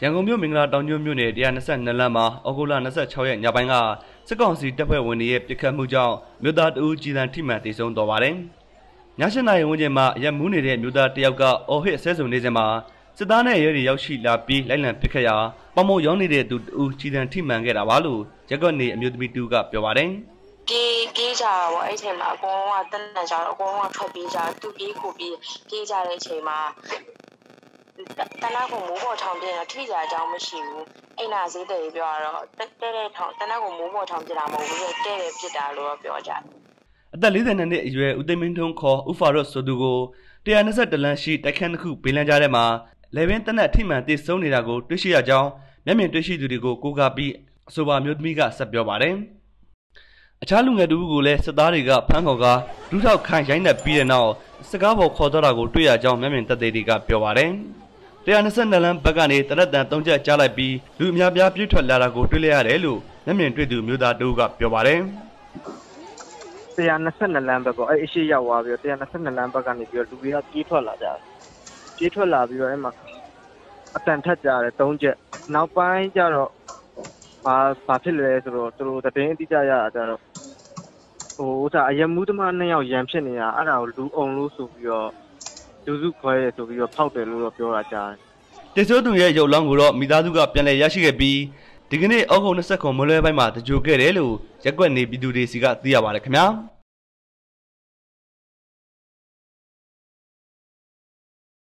ရန်ကုန်မြို့မင်္ဂလာတောင်ကျွန်းမြို့နယ်122လမ်းမှာဩဂုတ်လ26ရက်ညပိုင်းကစစ်ကောင်စီတပ်ဖွဲ့ဝင်တွေရဲ့ပစ်ခတ်မှုကြောင့်မြို့သားတအူးကြီးတန်းထိမှန်တိုက်ဆုံတော်ပါတယ်။ည7နာရီဝန်းကျင်မှာရက်မူးနေတဲ့မြို့သားတယောက်ကအော်ဟစ်ဆဲဆုံနေစဉ်မှာစစ်သားနဲ့ရဲတွေရောက်ရှိလာပြီးလိုက်လံပစ်ခတ်ရာပမောရောင်းနေတဲ့သူတအူးကြီးတန်းထိမှန်ခဲ့တာပါလို့ရက်ကွက်နေအမျိုးသမီးတူကပြောပါတယ်။ပြေးပြေးကြတာပေါ့အဲ့ချိန်မှာအကုန်လုံးကတနက်ကြတော့အကုန်လုံးကထွက်ပြေးကြသူပြေးကိုပြေးပြေးကြတဲ့အချိန်မှာ တနက်ကိုမိုးပေါ်ထောင်ပြင်းတော့ထိကြအကြောင်းမရှိဘူးအိမ်နာဈေးတယ်ပြောရတော့တဲတဲ့ထောင်တနက်ကိုမိုးပေါ်ထောင်ပြတာမဟုတ်ဘူးတဲ့တဲ့ပြစ်တာလို့တော့ပြောကြတယ်အသက်42နှစ်အရွယ်ဦးသိန်းမင်းထွန်းခေါ်ဦးဖာရော့ဆိုသူကို121လမ်းရှိတိုက်ခန်းတစ်ခုဘေးလမ်းကြားထဲမှာလေပင်တနက်ထိမှန်တိစုံနေတာကိုတွေ့ရှိရကြောင်းမျက်မြင်တွေ့ရှိသူတွေကိုကိုးကားပြီးအဆိုပါမျိုးသမီးကဆက်ပြောပါတယ်။အခြားလူငယ်တူကိုလည်းစစ်သားတွေကဖမ်းခေါ်ကာဒူးထောက်ခိုင်းရိုင်းနှက်ပြီးတဲ့နောက်စကားပေါ်ခေါ်တော့တာကိုတွေ့ရကြောင်းမျက်မြင်သက်သေတွေကပြောပါတယ်။ 122လမ်းဘက်ကနေတရက်တန်၃ချက်ကြားလိုက်ပြီးလူအများပြားပြည့်ထွက်လာတာကိုတွေ့လျရတယ်လို့မျက်မြင်တွေ့သူမျိုးသားတို့ကပြောပါတယ်။122လမ်းဘက်ပေါ့အဲ့အရှိရောက်သွားပြီးတော့122လမ်းဘက်ကနေပြီးတော့လူတွေကပြေးထွက်လာကြတယ်ပြေးထွက်လာပြီးတော့အဲ့မှာအတန်ထက်ကြတယ်၃ချက်နောက်ပိုင်းကျတော့ဘာဘာဖြစ်လဲဆိုတော့သူတို့တည်င်းအတိအကျရတာကျတော့ဟိုဥစားအယမူးသမားနှစ်ယောက်ရန်ဖြစ်နေတာအဲ့ဒါကိုလူအောင်လို့ဆိုပြီးတော့ လူစုခွဲရဆိုပြီးတော့ဖောက်တယ်လို့တော့ပြောတာကြားတယ်တေဆိုးသူရဲ့ရုပ်လောင်းကိုတော့မိသားစုကပြန်လည်ရရှိခဲ့ပြီးဒီကနေ့ဩဂုတ်29မွန်းလွဲပိုင်းမှာတကြိုခဲ့တယ်လို့ရက်ကွက်နေပြည်သူတွေစီကသိရပါတယ်ခင်ဗျာ။